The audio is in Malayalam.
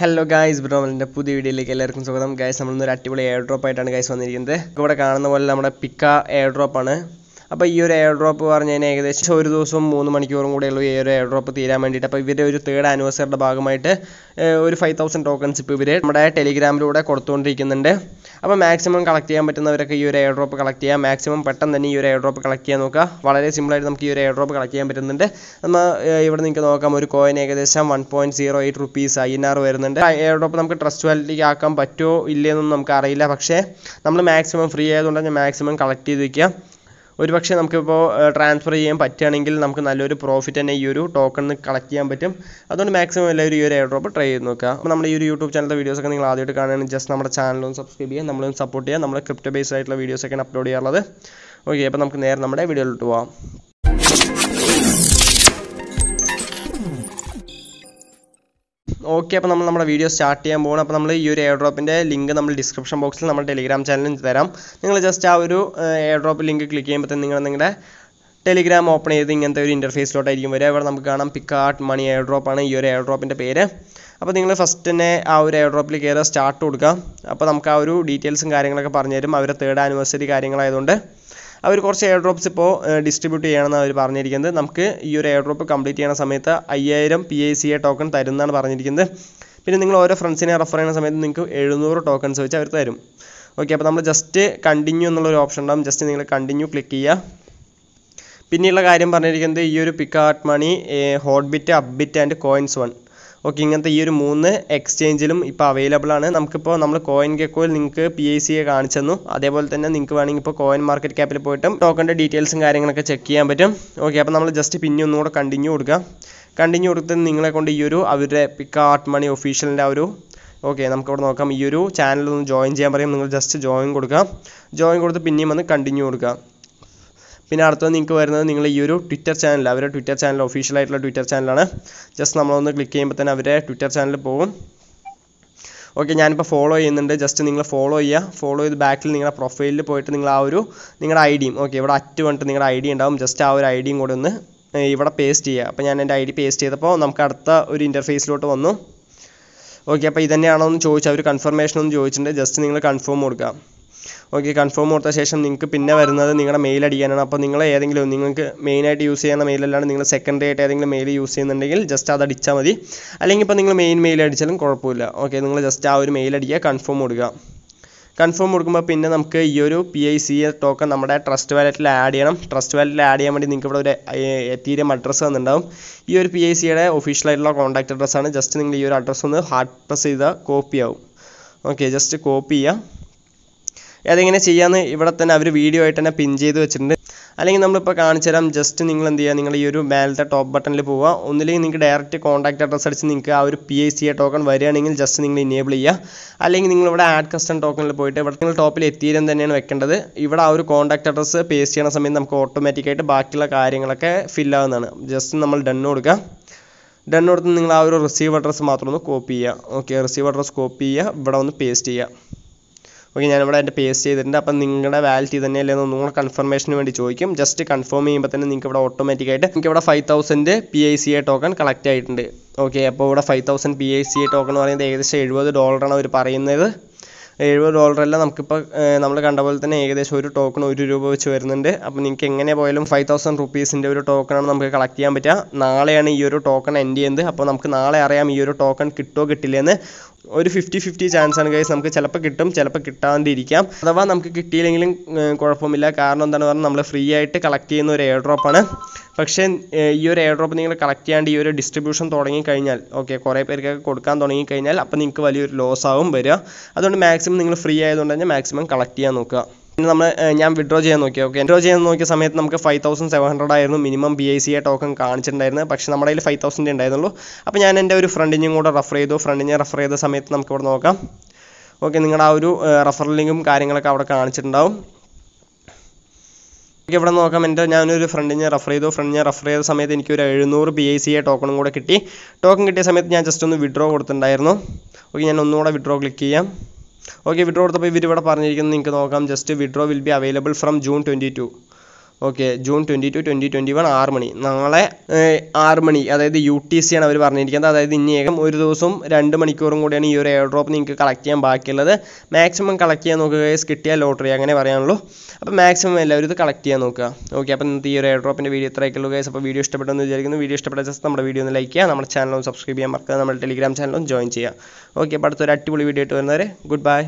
ഹലോ ഗായ്സ് ബ്രോമലിന്റെ പുതിയ വീഡിയോയിലേക്ക് എല്ലാവർക്കും സ്വാഗതം. ഗായ്സ് നമ്മളിന്നൊരു അടിപൊളി എയർ ഡ്രോപ്പ് ആയിട്ടാണ് ഗായ്സ് വന്നിരിക്കുന്നത്. ഇവിടെ കാണുന്ന പോലെ നമ്മുടെ പിക്ക എയർ ഡ്രോപ്പ് ആണ്. അപ്പോൾ ഈ ഒരു എയർ ഡ്രോപ്പ് പറഞ്ഞു കഴിഞ്ഞാൽ ഏകദേശം ഒരു ദിവസം മൂന്ന് മണിക്കൂറും കൂടെ ഉള്ളൂ ഈ ഒരു എയർ ഡ്രോപ്പ് തീരാൻ വേണ്ടിയിട്ട്. അപ്പോൾ ഇവരുടെ ഒരു തേർഡ് ആനിവേഴ്സറിയുടെ ഭാഗമായിട്ട് ഒരു ഫൈവ് തൗസൻഡ് ടോക്കൺസ് ഇപ്പോൾ ഇവർ നമ്മുടെ ടെലിഗ്രാമിലൂടെ കൊടുത്തുകൊണ്ടിരിക്കുന്നുണ്ട്. അപ്പോൾ മാക്സിമം കളക്ട് ചെയ്യാൻ പറ്റുന്നവരൊക്കെ ഈ ഒരു എയർ ഡ്രോപ്പ് കളക്ട് ചെയ്യാം. മാക്സിമം പെട്ടെന്ന് തന്നെ ഈ ഒരു എയർ ഡ്രോപ്പ് കളക്ട് ചെയ്യാൻ നോക്കുക. വളരെ സിമ്പിളായിട്ട് നമുക്ക് ഈ ഒരു എയർ ഡ്രോപ്പ് കളക്ട് ചെയ്യാൻ പറ്റുന്നുണ്ട്. നമ്മൾ ഇവിടെ നിങ്ങൾക്ക് നോക്കാം ഒരു കോയിൻ ഏകദേശം one point zero eight rupees I N R വരുന്നുണ്ട്. എയർ ഡ്രോപ്പ് നമുക്ക് ട്രസ്റ്റ് വാലിറ്റിക്ക് ആക്കാൻ പറ്റുമോ ഇല്ലയെന്നൊന്നും നമുക്ക് അറിയില്ല. പക്ഷേ നമ്മൾ മാക്സിമം ഫ്രീ ആയതുകൊണ്ട് തന്നെ മാക്സിമം കളക്ട് ചെയ്ത് വയ്ക്കുക ഒരു പക്ഷേ നമുക്കിപ്പോൾ ട്രാൻസ്ഫർ ചെയ്യാൻ പറ്റുകയാണെങ്കിൽ നമുക്ക് നല്ലൊരു പ്രോഫിറ്റ് തന്നെ ഈ ഒരു ടോക്കൺ കളക്ട് ചെയ്യാൻ പറ്റും. അതുകൊണ്ട് മാക്സിമം എല്ലാവരും ഈ ഒരു എയർ ഡ്രോപ്പ് ട്രൈ ചെയ്ത് നോക്കുക. അപ്പോൾ നമ്മുടെ ഈ ഒരു യൂട്യൂബ് ചാനലിലെ വീഡിയോസൊക്കെ നിങ്ങൾ ആദ്യമായിട്ട് കാണുകയാണെങ്കിൽ ജസ്റ്റ് നമ്മുടെ ചാനലും സബ്സ്ക്രൈബ് ചെയ്യുക. നമ്മളും സപ്പോർട്ട് ചെയ്യുക. നമ്മൾ ക്രിപ്റ്റോ ബേസ്ഡ് ആയിട്ടുള്ള വീഡിയോസൊക്കെയാണ് അപ്ലോഡ് ചെയ്യാറുള്ളത്. ഓക്കെ അപ്പോൾ നമുക്ക് നേരെ നമ്മുടെ വീഡിയോയിലോട്ട് പോവാം. ഓക്കെ അപ്പോൾ നമ്മൾ നമ്മുടെ വീഡിയോ സ്റ്റാർട്ട് ചെയ്യാൻ പോകണം അപ്പോൾ നമ്മൾ ഈ ഒരു എയർ ഡ്രോപ്പിന്റെ ലിങ്ക് നമ്മൾ ഡിസ്ക്രിപ്ഷൻ ബോക്സിൽ നമ്മുടെ ടെലിഗ്രാം ചാനലിൽ തരാം. നിങ്ങൾ ജസ്റ്റ് ആ ഒരു എയർ ഡ്രോപ്പ് ലിങ്ക് ക്ലിക്ക് ചെയ്യുമ്പോൾ നിങ്ങൾ നിങ്ങളുടെ ടെലിഗ്രാം ഓപ്പൺ ചെയ്ത് ഇങ്ങനത്തെ ഒരു ഇന്റർഫേസിലോട്ടായിരിക്കും വരിക. ഇവിടെ നമുക്ക് കാണാം പിക്കാർട്ട് മണി എയർ ഡ്രോപ്പാണ് ഈ ഒരു എയർ ഡ്രോപ്പിന്റെ പേര്. അപ്പോൾ നിങ്ങൾ ഫസ്റ്റ് തന്നെ ആ ഒരു എയർ ഡ്രോപ്പിൽ കയറുക സ്റ്റാർട്ട് കൊടുക്കുക അപ്പോൾ നമുക്ക് ആ ഒരു ഡീറ്റെയിൽസും കാര്യങ്ങളൊക്കെ പറഞ്ഞുതരും. അവരുടെ തേർഡ് ആനിവേഴ്സറി കാര്യങ്ങളായതുകൊണ്ട്. അവർ കുറച്ച് എയർ ഡ്രോപ്സ് ഇപ്പോൾ ഡിസ്ട്രിബ്യൂട്ട് ചെയ്യണമെന്ന് അവർ പറഞ്ഞിരിക്കുന്നത്. നമുക്ക് ഈ ഒരു എയർ ഡ്രോപ്പ് കംപ്ലീറ്റ് ചെയ്യുന്ന സമയത്ത് അയ്യായിരം P I C A token തരുന്നതാണ് പറഞ്ഞിരിക്കുന്നത്. പിന്നെ നിങ്ങൾ ഓരോ ഫ്രണ്ട്സിനെ റെഫർ ചെയ്യുന്ന സമയത്ത് നിങ്ങൾക്ക് എഴുന്നൂറ് ടോക്കൺസ് വെച്ച് അവർ തരും. ഓക്കെ അപ്പോൾ നമ്മൾ ജസ്റ്റ് കണ്ടിന്യൂ എന്നുള്ളൊരു ഓപ്ഷൻ ഉണ്ടാകും ജസ്റ്റ് നിങ്ങൾ കണ്ടിന്യൂ ക്ലിക്ക് ചെയ്യുക. പിന്നെയുള്ള കാര്യം പറഞ്ഞിരിക്കുന്നത് ഈ ഒരു പിക്കാർട്ട് മണി Hotbit Upbit and coins one okay ഇങ്ങനത്തെ ഈ ഒരു മൂന്ന് എക്സ്ചേഞ്ചിലും ഇപ്പോൾ അവൈലബിൾ ആണ്. നമുക്കിപ്പോൾ നമ്മൾ കോയിൻ ഗെക്കോയിൽ നിങ്ങൾക്ക് പി ഐ സി കാണിച്ചു തന്നു. അതേപോലെ തന്നെ നിങ്ങൾക്ക് വേണമെങ്കിൽ ഇപ്പോൾ കോയിൻ മാർക്കറ്റ് ക്യാപ്പിൽ പോയിട്ടും ടോക്കന്റെ ഡീറ്റെയിൽസും കാര്യങ്ങളൊക്കെ ചെക്ക് ചെയ്യാൻ പറ്റും. ഓക്കെ അപ്പോൾ നമ്മൾ ജസ്റ്റ് പിന്നെ ഒന്നുകൂടെ കണ്ടിന്യൂ കൊടുക്കുക കണ്ടിന്യൂ കൊടുത്ത് നിങ്ങളെ കൊണ്ട് ഈ ഒരു അവരുടെ പിക്കാർട്ട് മണി ഒഫീഷ്യലിന്റെ ആ ഒരു ഓക്കെ നമുക്കിവിടെ നോക്കാം. ഈ ഒരു ചാനൽ ഒന്ന് ജോയിൻ ചെയ്യാൻ പറയും. നിങ്ങൾ ജസ്റ്റ് ജോയിൻ കൊടുക്കുക ജോയിൻ കൊടുത്ത് പിന്നെയും വന്ന് കണ്ടിന്യൂ കൊടുക്കുക പിന്നെ അടുത്തത് നിങ്ങൾക്ക് വരുന്നത് നിങ്ങൾ ഈ ഒരു ട്വിറ്റർ ചാനൽ അവരുടെ ട്വിറ്റർ ചാനൽ ഒഫീഷ്യൽ ആയിട്ടുള്ള ട്വിറ്റർ ചാനലാണ് ജസ്റ്റ് നമ്മളൊന്ന് ക്ലിക്ക് ചെയ്യുമ്പോൾ തന്നെ അവരെ ട്വിറ്റർ ചാനലിൽ പോകും. ഓക്കെ ഞാനിപ്പോൾ ഫോളോ ചെയ്യുന്നുണ്ട്. ജസ്റ്റ് നിങ്ങൾ ഫോളോ ചെയ്യുക. ഫോളോ ചെയ്ത് ബാക്കിൽ നിങ്ങളുടെ പ്രൊഫൈലിൽ പോയിട്ട് നിങ്ങൾ ആ ഒരു നിങ്ങളുടെ ഐ ഡിയും ഓക്കെ ഇവിടെ അറ്റ് വന്നിട്ട് നിങ്ങളുടെ ഐ ഡി ഉണ്ടാവും. ജസ്റ്റ് ആ ഒരു ഐ ഡിയും കൂടെ ഒന്ന് ഇവിടെ പേസ്റ്റ് ചെയ്യുക. അപ്പോൾ ഞാൻ എന്റെ ഐ ഡി പേസ്റ്റ് ചെയ്തപ്പോൾ നമുക്ക് അടുത്ത ഒരു ഇന്റർഫേസിലോട്ട് വന്നു. ഓക്കെ അപ്പോൾ ഇതന്നെയാണോ എന്ന് ചോദിച്ചു അവർ കൺഫർമേഷൻ ഒന്ന് ചോദിച്ചിട്ടുണ്ട്. ജസ്റ്റ് നിങ്ങൾ കൺഫേം കൊടുക്കുക. ഓക്കെ കൺഫേം കൊടുത്ത ശേഷം നിങ്ങൾക്ക് പിന്നെ വരുന്നത് നിങ്ങളുടെ മെയിൽ അടിക്കാനാണ്. അപ്പോൾ നിങ്ങൾ ഏതെങ്കിലും നിങ്ങൾക്ക് മെയിനായിട്ട് യൂസ് ചെയ്യുന്ന മെയിലല്ലാണ്ട് നിങ്ങൾ സെക്കൻഡറി ആയിട്ട് ഏതെങ്കിലും മെയിൽ യൂസ് ചെയ്യുന്നുണ്ടെങ്കിൽ ജസ്റ്റ് അത് അടിച്ചാൽ മതി. അല്ലെങ്കിൽ ഇപ്പോൾ നിങ്ങൾ മെയിൻ മെയിൽ അടിച്ചാലും കുഴപ്പമില്ല. ഓക്കെ നിങ്ങൾ ജസ്റ്റ് ആ ഒരു മെയിൽ അടിക്കുക കൺഫേം കൊടുക്കുക. കൺഫേം കൊടുക്കുമ്പോൾ പിന്നെ നമുക്ക് ഈ ഒരു പി ഐ സി ടോക്കൺ നമ്മുടെ ട്രസ്റ്റ് വാലറ്റിൽ ആഡ് ചെയ്യണം. ട്രസ്റ്റ് വാലറ്റിൽ ആഡ് ചെയ്യാൻ വേണ്ടി നിങ്ങൾക്ക് ഇവിടെ ഒരു എത്തീരിയം അഡ്രസ്സ് തന്നിട്ടുണ്ടാവും. ഈ ഒരു പി ഐ സിയുടെ ആയിട്ടുള്ള കോൺടാക്ട് അഡ്രസ്സാണ് ജസ്റ്റ് നിങ്ങൾ ഈ ഒരു അഡ്രസ്സ് ഒന്ന് ഹാർഡ് പ്രസ് ചെയ്താൽ കോപ്പി ആവും. ഓക്കെ ജസ്റ്റ് കോപ്പി ചെയ്യുക. അതെങ്ങനെ ചെയ്യാമെന്ന് ഇവിടെ തന്നെ അവർ വീഡിയോ ആയിട്ട് തന്നെ പിൻ ചെയ്ത് വെച്ചിട്ടുണ്ട്. അല്ലെങ്കിൽ നമ്മളിപ്പോൾ കാണിച്ചു തരാം ജസ്റ്റ് നിങ്ങൾ എന്ത് ചെയ്യുക നിങ്ങൾ ഈ ഒരു മേലത്തെ ടോപ്പ് ബട്ടണിൽ പോവുക. ഒന്നില്ലെങ്കിൽ നിങ്ങൾക്ക് ഡയറക്റ്റ് കോൺടാക്ട് അഡ്രസ് അടിച്ച് നിങ്ങൾക്ക് ആ ഒരു പി ഐ സി ടോക്കൺ വരികയാണെങ്കിൽ ജസ്റ്റ് നിങ്ങൾ ഇനേബിൾ ചെയ്യുക. അല്ലെങ്കിൽ നിങ്ങൾ ഇവിടെ ആഡ് കസ്റ്റം ടോക്കണിൽ പോയിട്ട് ഇവിടെ നിങ്ങൾ ടോപ്പിൽ എത്തിയിരം തന്നെയാണ് വെക്കേണ്ടത്. ഇവിടെ ആ ഒരു കോൺടാക്ട് അഡ്രസ്സ് പേസ്റ്റ് ചെയ്യുന്ന സമയത്ത് നമുക്ക് ഓട്ടോമാറ്റിക്കായിട്ട് ബാക്കിയുള്ള കാര്യങ്ങളൊക്കെ ഫിൽ ആവുന്നതാണ്. ജസ്റ്റ് നമ്മൾ ഡൺ കൊടുക്കുക. ഡൺ കൊടുത്ത് നിങ്ങൾ ആ ഒരു റിസീവ് അഡ്രസ്സ് മാത്രം ഒന്ന് കോപ്പി ചെയ്യുക. ഓക്കെ റിസീവ് അഡ്രസ്സ് കോപ്പി ചെയ്യുക. ഇവിടെ ഒന്ന് പേസ്റ്റ് ചെയ്യുക. ഓക്കെ ഞാനിവിടെ എന്റെ പേസ്റ്റ് ചെയ്തിട്ടുണ്ട്. അപ്പം നിങ്ങളുടെ വാലിറ്റി തന്നെയല്ലേ എന്ന് ഒന്നുകൂടെ കൺഫർമേഷന് വേണ്ടി ചോദിക്കും. ജസ്റ്റ് കൺഫേം ചെയ്യുമ്പോൾ തന്നെ നിങ്ങൾക്ക് ഇവിടെ ഓട്ടോമാറ്റിക്കായിട്ട് നിങ്ങൾക്ക് ഇവിടെ five thousand P I C A token collect ആയിട്ടുണ്ട്. ഓക്കെ അപ്പോൾ ഇവിടെ five thousand P I C A token എന്ന് പറയുന്നത് ഏകദേശം എഴുപത് ഡോളറാണ് അവർ പറയുന്നത്. എഴുപത് ഡോളറല്ല നമുക്കിപ്പോൾ നമ്മൾ കണ്ട പോലെ തന്നെ ഏകദേശം ഒരു ടോക്കൺ ഒരു രൂപ വെച്ച് വരുന്നുണ്ട്. അപ്പോൾ നിങ്ങൾക്ക് എങ്ങനെ പോയാലും ഫൈവ് തൗസൻഡ് റുപ്പീസിന്റെ ഒരു ടോക്കണാണ് നമുക്ക് കളക്ട് ചെയ്യാൻ പറ്റുക. നാളെയാണ് ഈ ഒരു ടോക്കൺ എൻഡ് ചെയ്യുന്നത്. അപ്പോൾ നമുക്ക് നാളെ അറിയാം ഈ ഒരു ടോക്കൺ കിട്ടുമോ കിട്ടില്ലെന്ന്. ഒരു ഫിഫ്റ്റി ഫിഫ്റ്റി ചാൻസ് ആണ് ഗൈസ് നമുക്ക് ചിലപ്പോൾ കിട്ടും ചിലപ്പോൾ കിട്ടാണ്ടിരിക്കാം. അഥവാ നമുക്ക് കിട്ടിയില്ലെങ്കിലും കുഴപ്പമില്ല. കാരണം എന്താണ് പറഞ്ഞാൽ നമ്മൾ ഫ്രീ ആയിട്ട് കളക്ട് ചെയ്യുന്ന ഒരു എയർ ഡ്രോപ്പാണ് പക്ഷേ ഈ ഒരു എയർ ഡ്രോപ്പ് നിങ്ങൾ കളക്ട് ചെയ്യാണ്ട് ഈ ഒരു ഡിസ്ട്രിബ്യൂഷൻ തുടങ്ങിക്കഴിഞ്ഞാൽ ഓക്കെ കുറേ പേർക്കൊക്കെ കൊടുക്കാൻ തുടങ്ങിക്കഴിഞ്ഞാൽ അപ്പോൾ നിങ്ങൾക്ക് വലിയൊരു ലോസ് ആവും വരിക. അതുകൊണ്ട് മാക്സിമം നിങ്ങൾ ഫ്രീ ആയതുകൊണ്ട് തന്നെ മാക്സിമം കളക്ട് ചെയ്യാൻ നോക്കുക. പിന്നെ നമ്മൾ ഞാൻ വിഡ്രോ ചെയ്യാൻ നോക്കി ഓക്കെ വിഡ്രോ ചെയ്യാൻ നോക്കിയ സമയത്ത് നമുക്ക് ഫൈവ് തൗസൻഡ് സെവൻ ഹൺഡ്രഡ് ആയിരുന്നു minimum B I C token കാണിച്ചിട്ടുണ്ടായിരുന്നത്. പക്ഷേ നമ്മുടെ കയ്യിൽ ഫൈവ് തൗസൻഡ് ഉണ്ടായിരുന്നുള്ളൂ. അപ്പോൾ ഞാൻ എന്റെ ഒരു ഫ്രണ്ടിനെയും കൂടെ റഫർ ചെയ്തു. ഫ്രണ്ടിനെ റഫർ ചെയ്ത സമയത്ത് നമുക്ക് ഇവിടെ നോക്കാം. ഓക്കെ നിങ്ങളുടെ ആ ഒരു റെഫറൽ ലിങ്കും കാര്യങ്ങളൊക്കെ അവിടെ കാണിച്ചിട്ടുണ്ടാവും. ഇവിടെ നോക്കാം. എന്റെ ഞാനൊരു ഫ്രണ്ടിനെ റഫർ ചെയ്തു. ഫ്രണ്ടിനെ റഫർ ചെയ്ത സമയത്ത് എനിക്ക് ഒരു എഴുന്നൂറ് ബി ഐ സി എ ടോക്കണും കൂടെ കിട്ടി. ടോക്കൺ കിട്ടിയ സമയത്ത് ഞാൻ ജസ്റ്റ് ഒന്ന് വിഡ്രോ കൊടുത്തിട്ടുണ്ടായിരുന്നു. ഓക്കെ ഞാൻ ഒന്നുകൂടെ വിഡ്രോ ക്ലിക്ക് ചെയ്യാം. ഓക്കെ വിഡ്രോ കൊടുത്തപ്പോൾ ഇവർ ഇവിടെ പറഞ്ഞിരിക്കുന്നത് നിങ്ങൾക്ക് നോക്കാം. Just withdraw will be available from June twenty two okay June twenty two twenty twenty one ആറ് മണി. നാളെ ആറ് മണി അതായത് യു ടി സി ആണ് അവർ പറഞ്ഞിരിക്കുന്നത്. അതായത് ഇനി ഏകം ഒരു ദിവസവും രണ്ട് മണിക്കൂറും കൂടിയാണ് ഈ ഒരു എയർ ഡ്രോപ്പ് നിങ്ങൾക്ക് കളക്ട് ചെയ്യാൻ ബാക്കിയുള്ളത്. മാക്സിമം കളക്ട് ചെയ്യാൻ നോക്കുക guys. കിട്ടിയാൽ ലോട്ടറി അങ്ങനെ പറയാനുള്ളൂ. അപ്പോൾ മാക്സിമം എല്ലാവരും ഇത് കളക്ട് ചെയ്യാൻ നോക്കുക. ഓക്കെ അപ്പോൾ ഇന്നത്തെ ഈ ഒരു എയർ ഡ്രോപ്പിന്റെ വീഡിയോ ഉള്ളൂ ഗൈസ് അപ്പോൾ വീഡിയോ ഇഷ്ടപ്പെട്ടെന്ന് വിചാരിക്കുന്നു. വീഡിയോ ഇഷ്ടപ്പെട്ട ജസ്റ്റ് നമ്മുടെ വീഡിയോ ഒന്ന് ലൈക്ക് ചെയ്യുക. നമ്മുടെ ചാനലും സബ്സ്ക്രൈബ് ചെയ്യാൻ മറക്കാതെ നമ്മുടെ ടെലിഗ്രാം ചാനലും ജോയിൻ ചെയ്യുക. ഓക്കെ അപ്പോൾ അടുത്തൊരു അടിപൊളി വീഡിയോ ആയിട്ട് വരുന്നവരെ ഗുഡ് ബൈ